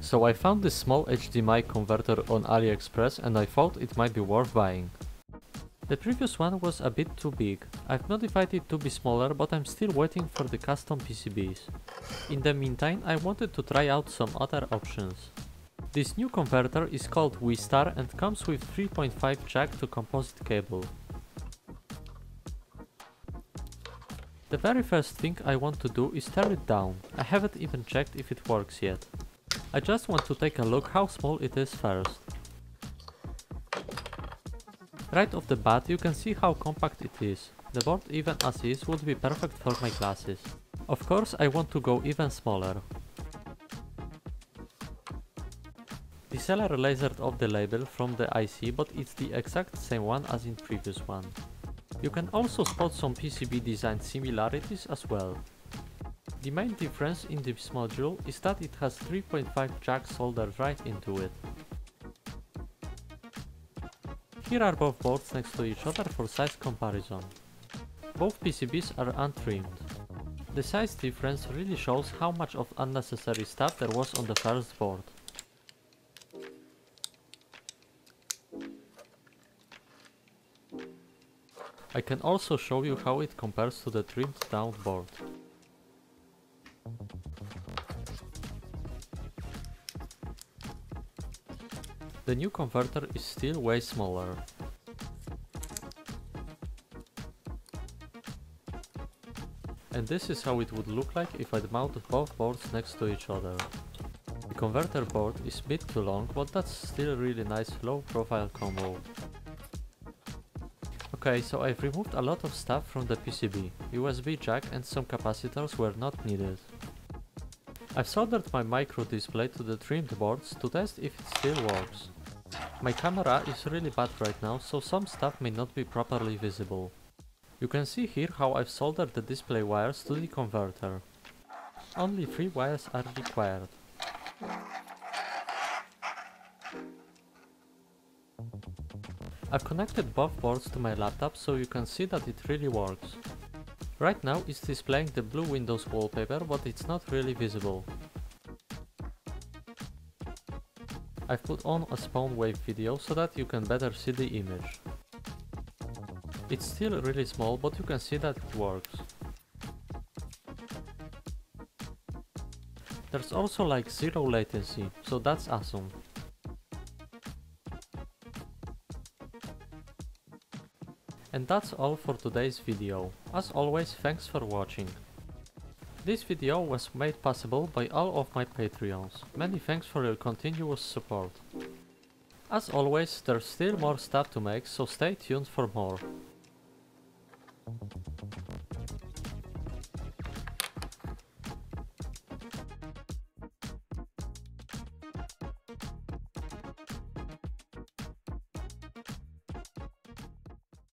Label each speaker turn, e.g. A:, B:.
A: So I found this small HDMI converter on AliExpress and I thought it might be worth buying. The previous one was a bit too big. I've modified it to be smaller but I'm still waiting for the custom PCBs. In the meantime I wanted to try out some other options. This new converter is called WIISTAR and comes with 3.5 jack to composite cable. The very first thing I want to do is tear it down. I haven't even checked if it works yet. I just want to take a look how small it is first. Right off the bat you can see how compact it is. The board even as is would be perfect for my glasses. Of course I want to go even smaller. The seller lasered off the label from the IC but it's the exact same one as in previous one. You can also spot some PCB design similarities as well. The main difference in this module is that it has 3.5 jacks soldered right into it. Here are both boards next to each other for size comparison. Both PCBs are untrimmed. The size difference really shows how much of unnecessary stuff there was on the first board. I can also show you how it compares to the trimmed down board. The new converter is still way smaller. And this is how it would look like if I'd mounted both boards next to each other. The converter board is a bit too long, but that's still a really nice low profile combo. Okay, so I've removed a lot of stuff from the PCB. USB jack and some capacitors were not needed. I've soldered my micro display to the trimmed boards to test if it still works. My camera is really bad right now, so some stuff may not be properly visible. You can see here how I've soldered the display wires to the converter. Only 3 wires are required. I've connected both boards to my laptop so you can see that it really works. Right now it's displaying the blue Windows wallpaper but it's not really visible. I've put on a spawn wave video so that you can better see the image. It's still really small but you can see that it works. There's also like zero latency, so that's awesome. And that's all for today's video. As always, thanks for watching. This video was made possible by all of my Patreons. Many thanks for your continuous support. As always, there's still more stuff to make, so stay tuned for more.